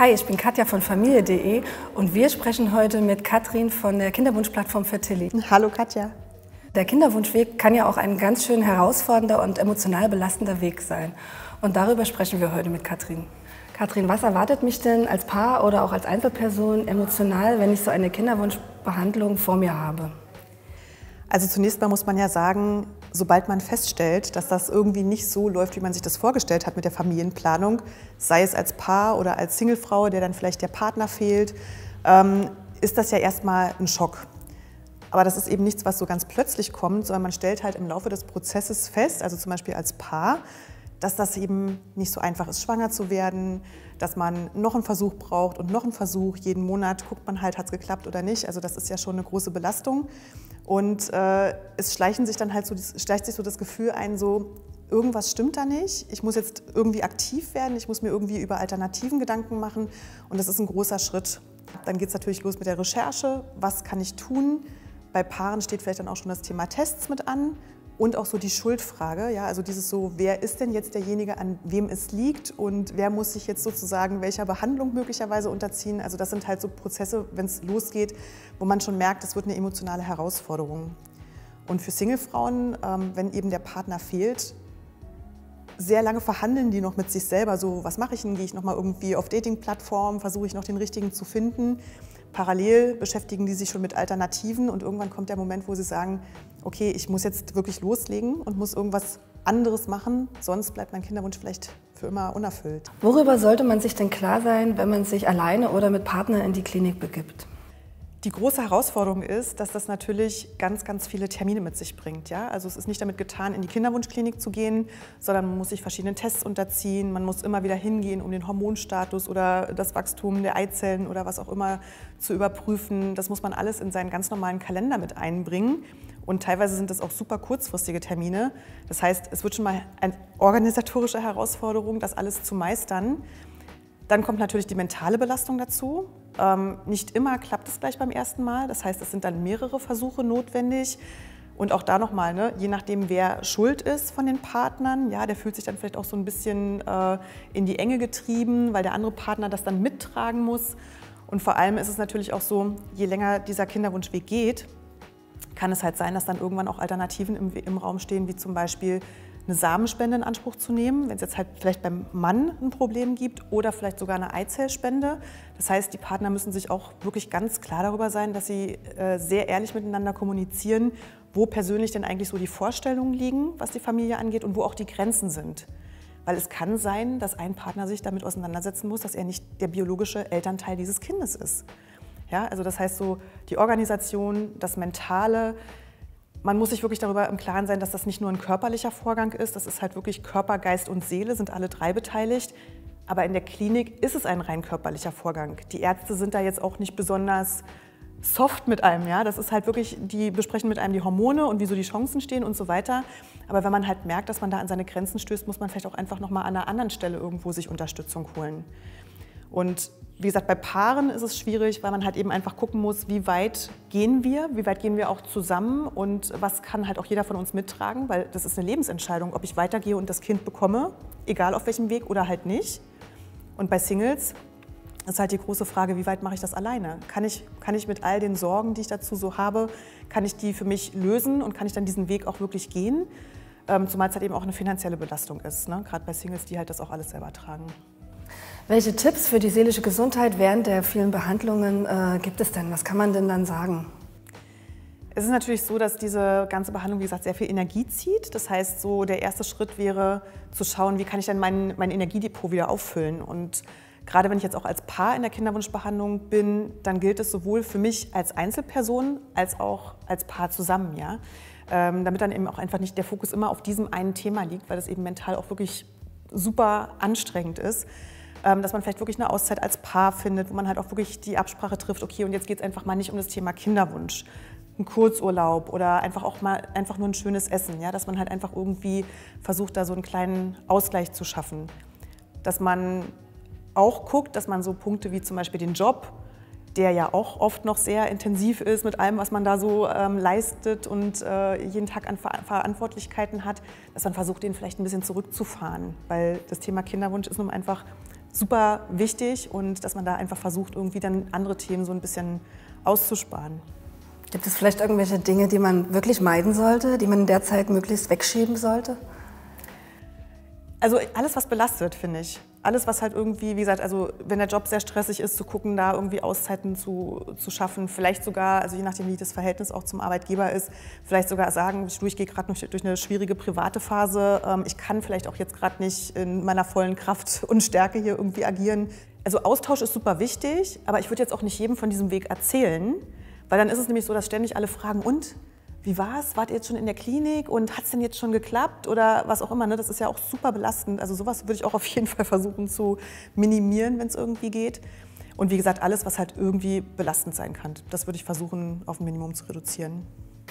Hi, ich bin Katja von Familie.de und wir sprechen heute mit Katrin von der Kinderwunschplattform Fertility. Hallo Katja. Der Kinderwunschweg kann ja auch ein ganz schön herausfordernder und emotional belastender Weg sein. Und darüber sprechen wir heute mit Katrin. Katrin, was erwartet mich denn als Paar oder auch als Einzelperson emotional, wenn ich so eine Kinderwunschbehandlung vor mir habe? Also zunächst mal muss man ja sagen, sobald man feststellt, dass das irgendwie nicht so läuft, wie man sich das vorgestellt hat mit der Familienplanung, sei es als Paar oder als Singlefrau, der dann vielleicht der Partner fehlt, ähm, ist das ja erstmal ein Schock. Aber das ist eben nichts, was so ganz plötzlich kommt, sondern man stellt halt im Laufe des Prozesses fest, also zum Beispiel als Paar, dass das eben nicht so einfach ist, schwanger zu werden, dass man noch einen Versuch braucht und noch einen Versuch. Jeden Monat guckt man halt, hat es geklappt oder nicht. Also das ist ja schon eine große Belastung. Und äh, es schleichen sich dann halt so, schleicht sich so das Gefühl ein, so irgendwas stimmt da nicht. Ich muss jetzt irgendwie aktiv werden, ich muss mir irgendwie über Alternativen Gedanken machen. Und das ist ein großer Schritt. Dann geht es natürlich los mit der Recherche. Was kann ich tun? Bei Paaren steht vielleicht dann auch schon das Thema Tests mit an und auch so die Schuldfrage, ja, also dieses so, wer ist denn jetzt derjenige, an wem es liegt und wer muss sich jetzt sozusagen welcher Behandlung möglicherweise unterziehen. Also das sind halt so Prozesse, wenn es losgeht, wo man schon merkt, es wird eine emotionale Herausforderung. Und für Singlefrauen, ähm, wenn eben der Partner fehlt, sehr lange verhandeln die noch mit sich selber, so was mache ich denn, gehe ich nochmal irgendwie auf Dating-Plattformen, versuche ich noch den richtigen zu finden. Parallel beschäftigen die sich schon mit Alternativen und irgendwann kommt der Moment, wo sie sagen, okay, ich muss jetzt wirklich loslegen und muss irgendwas anderes machen, sonst bleibt mein Kinderwunsch vielleicht für immer unerfüllt. Worüber sollte man sich denn klar sein, wenn man sich alleine oder mit Partner in die Klinik begibt? Die große Herausforderung ist, dass das natürlich ganz, ganz viele Termine mit sich bringt. Ja? Also es ist nicht damit getan, in die Kinderwunschklinik zu gehen, sondern man muss sich verschiedenen Tests unterziehen, man muss immer wieder hingehen, um den Hormonstatus oder das Wachstum der Eizellen oder was auch immer zu überprüfen. Das muss man alles in seinen ganz normalen Kalender mit einbringen. Und teilweise sind das auch super kurzfristige Termine. Das heißt, es wird schon mal eine organisatorische Herausforderung, das alles zu meistern. Dann kommt natürlich die mentale Belastung dazu. Ähm, nicht immer klappt es gleich beim ersten Mal. Das heißt, es sind dann mehrere Versuche notwendig. Und auch da nochmal, ne, je nachdem, wer schuld ist von den Partnern, ja, der fühlt sich dann vielleicht auch so ein bisschen äh, in die Enge getrieben, weil der andere Partner das dann mittragen muss. Und vor allem ist es natürlich auch so, je länger dieser Kinderwunschweg geht, kann es halt sein, dass dann irgendwann auch Alternativen im, im Raum stehen, wie zum Beispiel eine Samenspende in Anspruch zu nehmen, wenn es jetzt halt vielleicht beim Mann ein Problem gibt oder vielleicht sogar eine Eizellspende. Das heißt, die Partner müssen sich auch wirklich ganz klar darüber sein, dass sie äh, sehr ehrlich miteinander kommunizieren, wo persönlich denn eigentlich so die Vorstellungen liegen, was die Familie angeht und wo auch die Grenzen sind. Weil es kann sein, dass ein Partner sich damit auseinandersetzen muss, dass er nicht der biologische Elternteil dieses Kindes ist. Ja, also das heißt so die Organisation, das Mentale, man muss sich wirklich darüber im Klaren sein, dass das nicht nur ein körperlicher Vorgang ist, das ist halt wirklich Körper, Geist und Seele, sind alle drei beteiligt. Aber in der Klinik ist es ein rein körperlicher Vorgang. Die Ärzte sind da jetzt auch nicht besonders soft mit einem, ja. Das ist halt wirklich, die besprechen mit einem die Hormone und wieso die Chancen stehen und so weiter. Aber wenn man halt merkt, dass man da an seine Grenzen stößt, muss man vielleicht auch einfach nochmal an einer anderen Stelle irgendwo sich Unterstützung holen. Und wie gesagt, bei Paaren ist es schwierig, weil man halt eben einfach gucken muss, wie weit gehen wir, wie weit gehen wir auch zusammen und was kann halt auch jeder von uns mittragen, weil das ist eine Lebensentscheidung, ob ich weitergehe und das Kind bekomme, egal auf welchem Weg oder halt nicht. Und bei Singles ist halt die große Frage, wie weit mache ich das alleine? Kann ich, kann ich mit all den Sorgen, die ich dazu so habe, kann ich die für mich lösen und kann ich dann diesen Weg auch wirklich gehen? Ähm, zumal es halt eben auch eine finanzielle Belastung ist, ne? gerade bei Singles, die halt das auch alles selber tragen. Welche Tipps für die seelische Gesundheit während der vielen Behandlungen äh, gibt es denn? Was kann man denn dann sagen? Es ist natürlich so, dass diese ganze Behandlung, wie gesagt, sehr viel Energie zieht. Das heißt, so der erste Schritt wäre zu schauen, wie kann ich denn mein, mein Energiedepot wieder auffüllen. Und gerade wenn ich jetzt auch als Paar in der Kinderwunschbehandlung bin, dann gilt es sowohl für mich als Einzelperson als auch als Paar zusammen. Ja? Ähm, damit dann eben auch einfach nicht der Fokus immer auf diesem einen Thema liegt, weil das eben mental auch wirklich super anstrengend ist. Ähm, dass man vielleicht wirklich eine Auszeit als Paar findet, wo man halt auch wirklich die Absprache trifft, okay, und jetzt geht es einfach mal nicht um das Thema Kinderwunsch, ein Kurzurlaub oder einfach auch mal einfach nur ein schönes Essen, ja, dass man halt einfach irgendwie versucht, da so einen kleinen Ausgleich zu schaffen. Dass man auch guckt, dass man so Punkte wie zum Beispiel den Job, der ja auch oft noch sehr intensiv ist mit allem, was man da so ähm, leistet und äh, jeden Tag an Ver Verantwortlichkeiten hat, dass man versucht, den vielleicht ein bisschen zurückzufahren. Weil das Thema Kinderwunsch ist nun einfach super wichtig und dass man da einfach versucht, irgendwie dann andere Themen so ein bisschen auszusparen. Gibt es vielleicht irgendwelche Dinge, die man wirklich meiden sollte, die man in der Zeit möglichst wegschieben sollte? Also alles, was belastet, finde ich. Alles, was halt irgendwie, wie gesagt, also wenn der Job sehr stressig ist, zu gucken, da irgendwie Auszeiten zu, zu schaffen. Vielleicht sogar, also je nachdem, wie das Verhältnis auch zum Arbeitgeber ist, vielleicht sogar sagen, ich gehe gerade durch eine schwierige private Phase. Ähm, ich kann vielleicht auch jetzt gerade nicht in meiner vollen Kraft und Stärke hier irgendwie agieren. Also Austausch ist super wichtig, aber ich würde jetzt auch nicht jedem von diesem Weg erzählen, weil dann ist es nämlich so, dass ständig alle fragen, und wie war es? Wart ihr jetzt schon in der Klinik und hat es denn jetzt schon geklappt oder was auch immer? Ne? Das ist ja auch super belastend. Also sowas würde ich auch auf jeden Fall versuchen zu minimieren, wenn es irgendwie geht. Und wie gesagt, alles, was halt irgendwie belastend sein kann, das würde ich versuchen, auf ein Minimum zu reduzieren.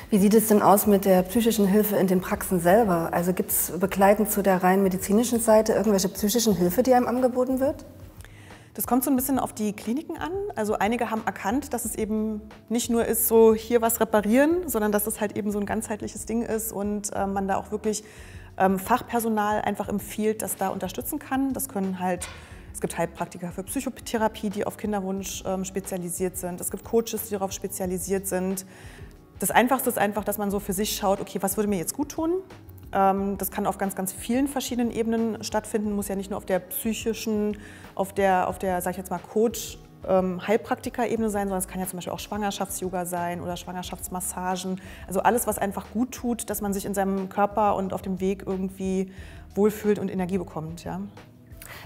Wie sieht es denn aus mit der psychischen Hilfe in den Praxen selber? Also gibt es begleitend zu der rein medizinischen Seite irgendwelche psychischen Hilfe, die einem angeboten wird? Das kommt so ein bisschen auf die Kliniken an. Also einige haben erkannt, dass es eben nicht nur ist, so hier was reparieren, sondern dass es halt eben so ein ganzheitliches Ding ist und äh, man da auch wirklich ähm, Fachpersonal einfach empfiehlt, das da unterstützen kann. Das können halt es gibt Heilpraktiker für Psychotherapie, die auf Kinderwunsch ähm, spezialisiert sind. Es gibt Coaches, die darauf spezialisiert sind. Das Einfachste ist einfach, dass man so für sich schaut, okay, was würde mir jetzt gut tun? Ähm, das kann auf ganz, ganz vielen verschiedenen Ebenen stattfinden, muss ja nicht nur auf der psychischen, auf der, auf der sag ich jetzt mal, Coach- ähm, Heilpraktiker-Ebene sein, sondern es kann ja zum Beispiel auch Schwangerschafts-Yoga sein oder Schwangerschaftsmassagen. Also alles, was einfach gut tut, dass man sich in seinem Körper und auf dem Weg irgendwie wohlfühlt und Energie bekommt. Ja.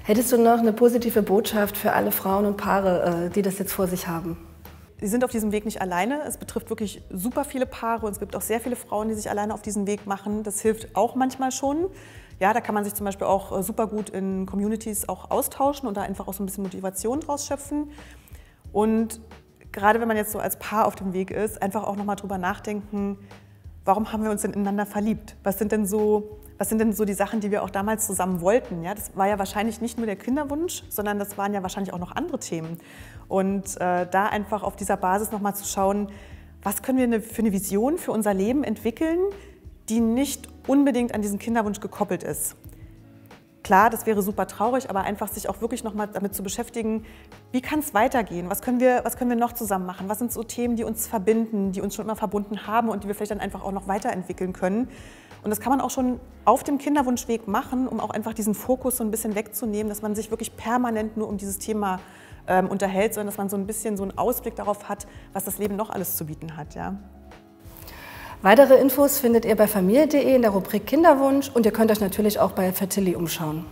Hättest du noch eine positive Botschaft für alle Frauen und Paare, äh, die das jetzt vor sich haben? Sie sind auf diesem Weg nicht alleine. Es betrifft wirklich super viele Paare und es gibt auch sehr viele Frauen, die sich alleine auf diesen Weg machen. Das hilft auch manchmal schon. Ja, da kann man sich zum Beispiel auch äh, super gut in Communities auch austauschen und da einfach auch so ein bisschen Motivation draus schöpfen. Und gerade wenn man jetzt so als Paar auf dem Weg ist, einfach auch nochmal drüber nachdenken, warum haben wir uns denn ineinander verliebt? Was sind denn so was sind denn so die Sachen, die wir auch damals zusammen wollten? Ja, das war ja wahrscheinlich nicht nur der Kinderwunsch, sondern das waren ja wahrscheinlich auch noch andere Themen. Und äh, da einfach auf dieser Basis nochmal zu schauen, was können wir für eine Vision für unser Leben entwickeln, die nicht unbedingt an diesen Kinderwunsch gekoppelt ist. Klar, das wäre super traurig, aber einfach sich auch wirklich nochmal damit zu beschäftigen, wie kann es weitergehen? Was können, wir, was können wir noch zusammen machen? Was sind so Themen, die uns verbinden, die uns schon immer verbunden haben und die wir vielleicht dann einfach auch noch weiterentwickeln können? Und das kann man auch schon auf dem Kinderwunschweg machen, um auch einfach diesen Fokus so ein bisschen wegzunehmen, dass man sich wirklich permanent nur um dieses Thema ähm, unterhält, sondern dass man so ein bisschen so einen Ausblick darauf hat, was das Leben noch alles zu bieten hat. Ja. Weitere Infos findet ihr bei familie.de in der Rubrik Kinderwunsch und ihr könnt euch natürlich auch bei Fertilli umschauen.